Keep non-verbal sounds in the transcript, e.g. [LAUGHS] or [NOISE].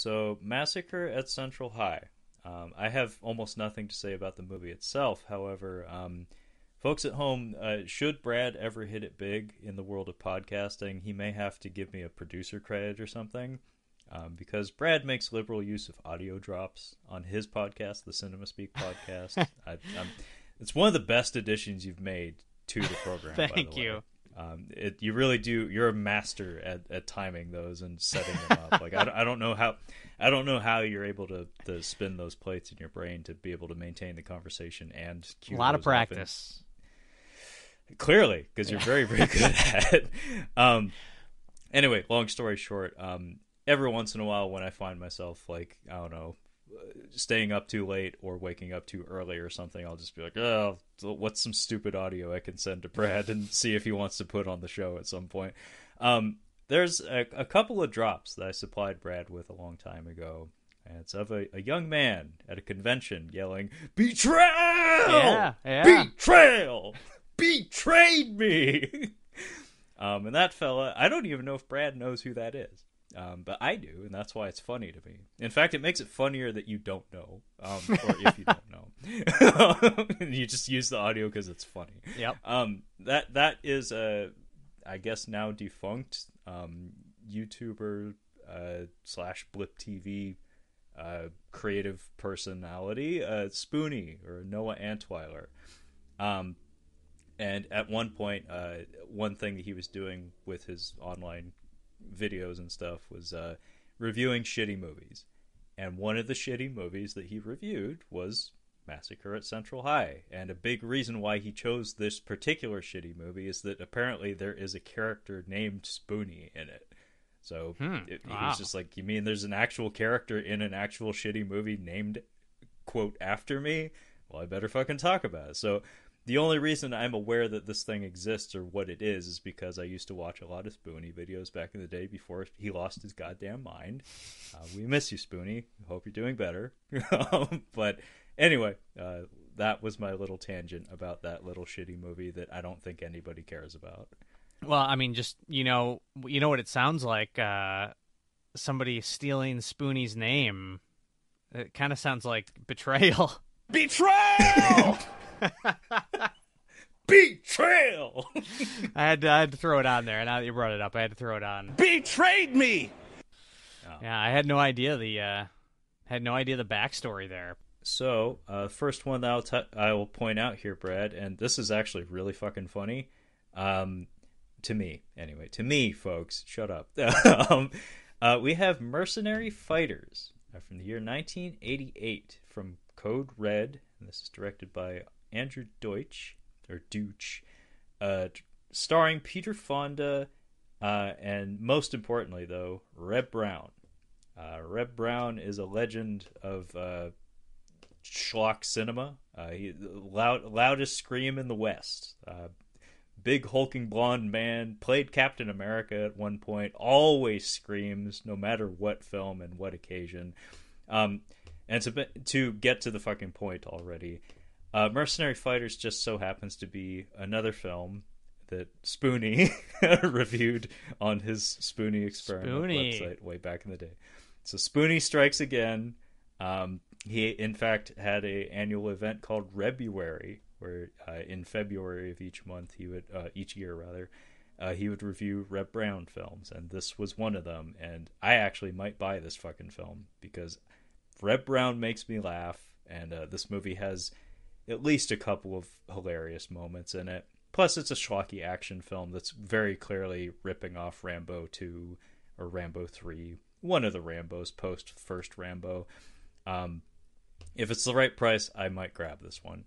so Massacre at Central High. Um, I have almost nothing to say about the movie itself. However, um, folks at home, uh, should Brad ever hit it big in the world of podcasting, he may have to give me a producer credit or something. Um, because Brad makes liberal use of audio drops on his podcast, the Cinema Speak podcast. [LAUGHS] I, I'm, it's one of the best additions you've made to the program. Thank the you. Way. Um, it, you really do. You're a master at, at timing those and setting them up. like I, don't- I don't know how, I don't know how you're able to, to spin those plates in your brain to be able to maintain the conversation and A lot of those up. And practice. Clearly, because you're very very good at it. Um, anyway, long story short, um, every once in a while when I find myself like I don't know, staying up too late or waking up too early or something, I'll just be like, oh, what's some stupid audio I can send to Brad and [LAUGHS] see if he wants to put on the show at some point. Um, there's a, a couple of drops that I supplied Brad with a long time ago. And it's of a, a young man at a convention yelling, Betrayal! Yeah, yeah. Betrayal! Betrayed me! [LAUGHS] um, and that fella, I don't even know if Brad knows who that is. Um, but I do, and that's why it's funny to me. In fact, it makes it funnier that you don't know, um, or if you don't know, and [LAUGHS] you just use the audio because it's funny. Yep. Um, that that is a, I guess now defunct um, YouTuber uh, slash Blip TV uh, creative personality, uh, Spoony or Noah Antwiler. Um, and at one point, uh, one thing that he was doing with his online videos and stuff was uh, reviewing shitty movies. And one of the shitty movies that he reviewed was Massacre at Central High. And a big reason why he chose this particular shitty movie is that apparently there is a character named Spoony in it. So Hmm, it, he was just like, You mean there's an actual character in an actual shitty movie named, quote, after me? Well, I better fucking talk about it. So the only reason I'm aware that this thing exists or what it is is because I used to watch a lot of Spoony videos back in the day before he lost his goddamn mind. Uh, we miss you, Spoony. Hope you're doing better. Um, [LAUGHS] but anyway, uh, that was my little tangent about that little shitty movie that I don't think anybody cares about. Well, I mean, just you know, you know what it sounds like. Uh, somebody stealing Spoony's name. It kind of sounds like betrayal. Betrayal! [LAUGHS] Betrayal! [LAUGHS] I had to, I had to throw it on there. Now that you brought it up, I had to throw it on. Betrayed me! Yeah, I had no idea the uh, had no idea the backstory there. So, uh, first one that I'll t- I will point out here, Brad, and this is actually really fucking funny. Um, to me, anyway. To me, folks, shut up. [LAUGHS] um, uh, we have Mercenary Fighters from the year 1988 from Code Red, and this is directed by Andrew Deutsch or Deutsch, uh, starring Peter Fonda, uh, and most importantly, though, Reb Brown. Uh, Reb Brown is a legend of uh, schlock cinema. Uh, he loud loudest scream in the West. Uh, big hulking blonde man played Captain America at one point. Always screams no matter what film and what occasion. Um, and to to get to the fucking point already, uh, Mercenary Fighters just so happens to be another film that Spoony [LAUGHS] reviewed on his Spoony Experiment website way back in the day. So Spoony strikes again. Um, he in fact had a annual event called Rebuary, where uh, in February of each month he would uh, each year rather uh, he would review Reb Brown films, and this was one of them. And I actually might buy this fucking film because Reb Brown makes me laugh, and uh, this movie has at least a couple of hilarious moments in it. Plus, it's a schlocky action film that's very clearly ripping off Rambo 2 or Rambo 3, one of the Rambos post first Rambo. Um, if it's the right price, I might grab this one.